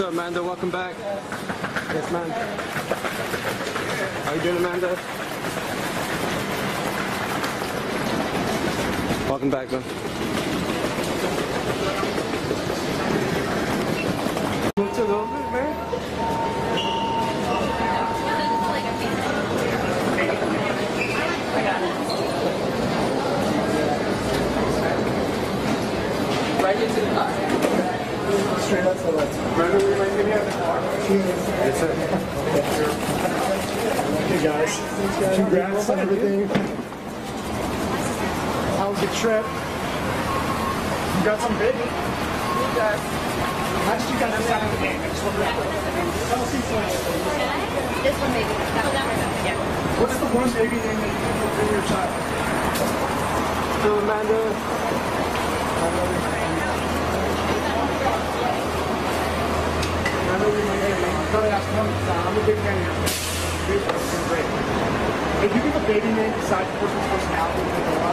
What's up, Amanda? Welcome back. Yes, ma'am. How you doing, Amanda? Welcome back, man. What's a little bit, man? Right into the car. Remember we went in the car? Yes, sir. Hey guys. Congrats on everything. How was the trip? You got some big? Did you guys decide on the game? This one maybe. What's the one baby name that you put for your child? Still Amanda? One. I'm a big fan of yours. Big fan, you're great. If you give a baby name besides the person's personality,